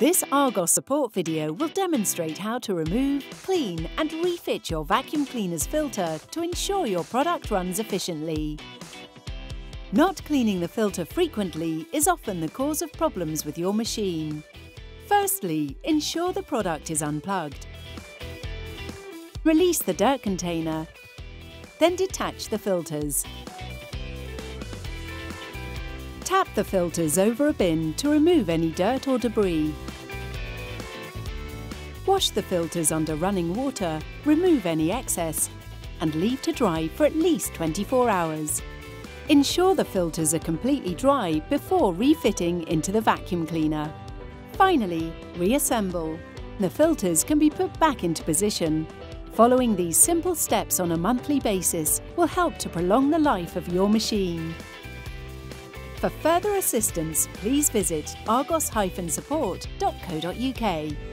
This Argos support video will demonstrate how to remove, clean and refit your vacuum cleaner's filter to ensure your product runs efficiently. Not cleaning the filter frequently is often the cause of problems with your machine. Firstly, ensure the product is unplugged. Release the dirt container, then detach the filters. Tap the filters over a bin to remove any dirt or debris. Wash the filters under running water, remove any excess, and leave to dry for at least 24 hours. Ensure the filters are completely dry before refitting into the vacuum cleaner. Finally, reassemble. The filters can be put back into position. Following these simple steps on a monthly basis will help to prolong the life of your machine. For further assistance, please visit argos-support.co.uk.